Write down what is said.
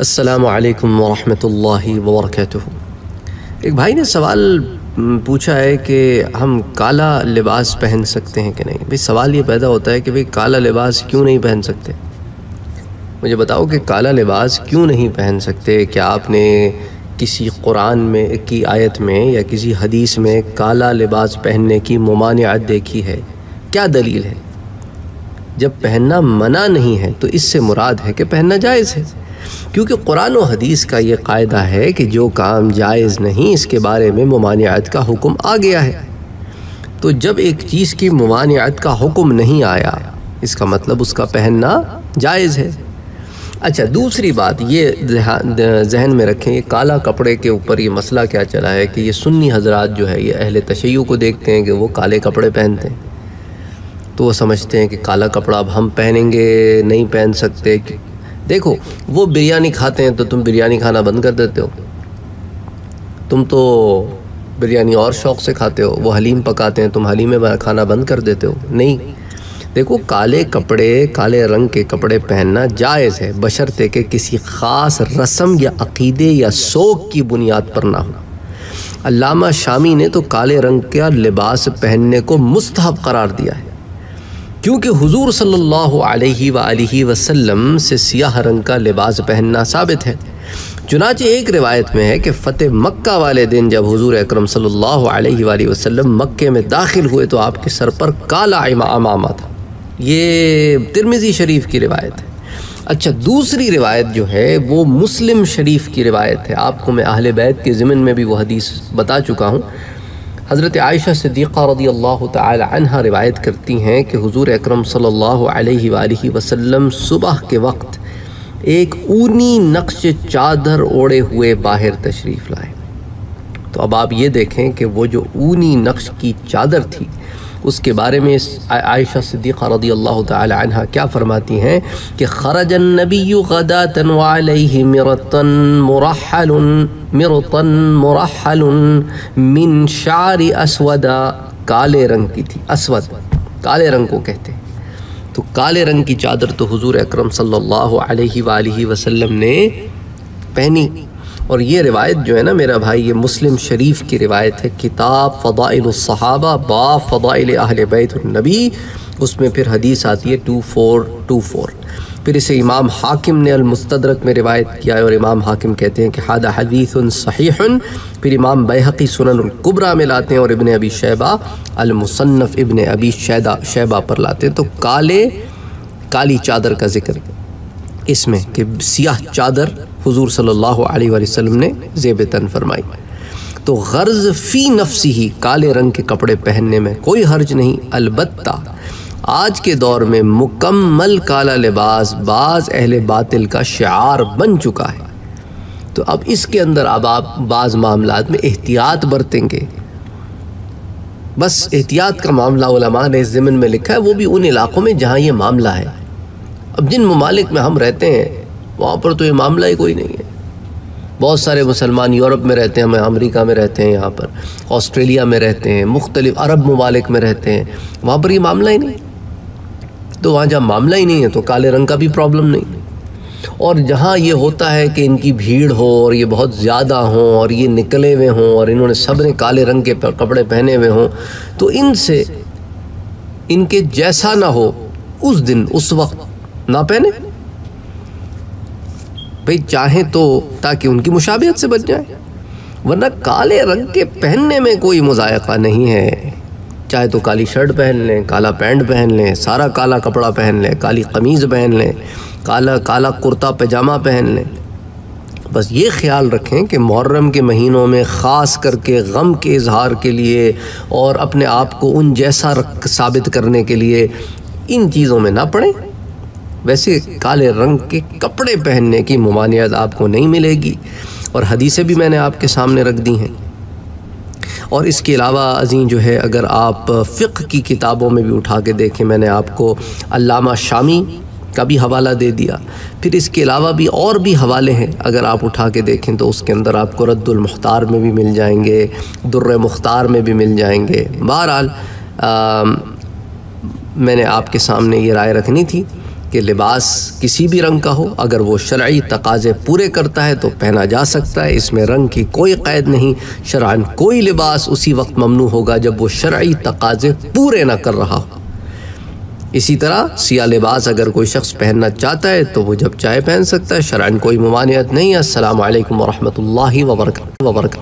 असलकम वरहमल वर्क एक भाई ने सवाल पूछा है कि हम काला लिबास पहन सकते हैं कि नहीं? भाई, सवाल ये पैदा होता है कि भाई, काला लिबास क्यों नहीं पहन सकते? मुझे बताओ कि काला लिबास क्यों नहीं पहन सकते? क्या आपने किसी कुरान में, की आयत में, या किसी हदीस में काला लिबास पहनने की ममानियात देखी है? क्या दलील है? जब पहनना मना नहीं है तो इससे मुराद है कि पहनना जायज़ है। क्योंकि कुरान और हदीस का ये कायदा है कि जो काम जायज़ नहीं, इसके बारे में ममानियात का हुक्म आ गया है। तो जब एक चीज़ की ममानियात का हुक्म नहीं आया, इसका मतलब उसका पहनना जायज़ है। अच्छा दूसरी बात, ये जहन में रखें काला कपड़े के ऊपर ये मसला क्या चला है कि ये सुन्नी हजरात जो है, ये अहल तशैय को देखते हैं कि वो काले कपड़े पहनते हैं। तो वो समझते हैं कि काला कपड़ा अब हम पहनेंगे, नहीं पहन सकते देखो, वो बिरयानी खाते हैं तो तुम बिरयानी खाना बंद कर देते हो। तुम तो बिरयानी और शौक़ से खाते हो, वो हलीम पकाते हैं, तुम हलीम में खाना बंद कर देते हो। नहीं। देखो, काले कपड़े, काले रंग के कपड़े पहनना जायज़ है, बशर्ते के किसी ख़ास रस्म या अकीदे या शोक की बुनियाद पर ना हो। अल्लामा शामी ने तो काले रंग का लिबास पहनने को मुस्तहब करार दिया है। क्योंकि हुजूर सल्लल्लाहु अलैहि वसल्लम से सियाह रंग का लिबास पहनना साबित है। चुनाचे एक रिवायत में है कि फ़तेह मक्का वाले दिन जब हुजूर अकरम सल्लल्लाहु अलैहि वसल्लम मक्के में दाखिल हुए तो आपके सर पर काला इमामा था। ये तिरमिज़ी शरीफ की रिवायत है। अच्छा दूसरी रिवायत जो है, वो मुस्लिम शरीफ की रिवायत है। आपको मैं अहल बैत के ज़िमन में भी वो हदीस बता चुका हूँ। हज़रत आयशा सिद्दीक़ा रदी अल्लाह तहा रिवायत करती हैं कि हुजूर अकरम सल्लल्लाहु अलैहि वसल्लम सुबह के वक्त एक ऊनी नक्श चादर ओढ़े हुए बाहर तशरीफ़ लाए। तो अब आप ये देखें कि वो जो ऊनी नक्श की चादर थी उसके बारे में आयशा सिद्दीक़ा रदी अल्लाह तहा क्या फरमाती हैं कि खरजन नबी गदातन मिरतन मुरहल मिरतन मुरहल मिन शार असवदा, काले रंग की थी, असवद, काले रंग को कहते हैं। तो काले रंग की चादर तो हुजूर अकरम सल्लल्लाहु अलैहि वसल्लम ने पहनी। और ये रिवायत जो है ना मेरा भाई, ये मुस्लिम शरीफ की रिवायत है, किताब फ़दाइलसहाबा बा फ़दाइल अहल बैतनबी उसमें फिर हदीस आती है टू फोर टू फोर। फिर इसे इमाम हाकिम ने अलमुस्तरक में रिवायत किया है और इमाम हाकिम कहते हैं कि हादा हदीस फिर इमाम बेहकी सुनकुबरा में लाते हैं और इबन अबी शैबा अलमुसन्फ़ इबन अबी शैदा, शैबा पर लाते हैं। तो काले, काली चादर का ज़िक्र। इसमें कि सियाह चादर हुजूर सल्लल्लाहु अलैहि वसल्लम ने ज़ेब तन फरमाई। तो गर्ज फ़ी नफसी ही काले रंग के कपड़े पहनने में कोई हर्ज नहीं, अलबत्ता। आज के दौर में मुकम्मल काला लिबास बाज़ अहल बातिल का शार बन चुका है। तो अब इसके अंदर अब आप बाज़ मामला में एहतियात बरतेंगे। बस एहतियात का मामला ने ज़मीन में लिखा है, वो भी उन इलाक़ों में जहाँ ये मामला है। अब जिन ममालिक में हम रहते हैं, वहाँ पर तो ये मामला ही कोई नहीं है। बहुत सारे मुसलमान यूरोप में रहते हैं, हम अमेरिका में रहते हैं, यहाँ पर ऑस्ट्रेलिया में रहते हैं, मुख्तलिफ़ अरब ममालिक में रहते हैं, वहाँ पर ये मामला ही नहीं। तो वहाँ जहाँ मामला ही नहीं है तो काले रंग का भी प्रॉब्लम नहीं। और जहाँ ये होता है कि इनकी भीड़ हो और ये बहुत ज़्यादा हों और ये निकले हुए हों और इन्होंने सबने काले रंग के कपड़े पहने हुए हों तो इनसे, इनके जैसा ना हो, उस दिन, उस वक्त ना पहने? भाई, चाहे तो ताकि उनकी मुशाबियत से बच जाए। वरना काले रंग के पहनने में कोई मुजायका नहीं है। चाहे तो काली शर्ट पहन लें, काला पैंट पहन लें, सारा काला कपड़ा पहन लें, काली कमीज़ पहन लें, काला काला कुर्ता, पैजामा पहन लें। बस ये ख्याल रखें कि मुहर्रम के महीनों में ख़ास करके गम के इजहार के लिए और अपने आप को उन जैसा साबित करने के लिए इन चीज़ों में ना पड़ें। वैसे काले रंग के कपड़े पहनने की ममानियत आपको नहीं मिलेगी। और हदीसें भी मैंने आपके सामने रख दी हैं। और इसके अलावा अजीं जो है, अगर आप फ़िक की किताबों में भी उठा के देखें, मैंने आपको अल्लामा शामी का भी हवाला दे दिया। फिर इसके अलावा भी और भी हवाले हैं, अगर आप उठा के देखें तो उसके अंदर आपको रद्दुलमुख्तार में भी मिल जाएँगे, दुर्र मुख्तार में भी मिल जाएँगे। बहरहाल मैंने आपके सामने ये राय रखनी थी। कि लिबास किसी भी रंग का हो, अगर वो शर्य तकाजे पूरे करता है तो पहना जा सकता है। इसमें रंग की कोई कैद नहीं, शरान कोई लिबास उसी वक्त ममनू होगा जब वो शर्य तकाजे पूरे ना कर रहा हो। इसी तरह सिया लिबास अगर कोई शख्स पहनना चाहता है तो वो जब चाहे पहन सकता है। शरान कोई ममानियत नहीं असल वरहमल वर्क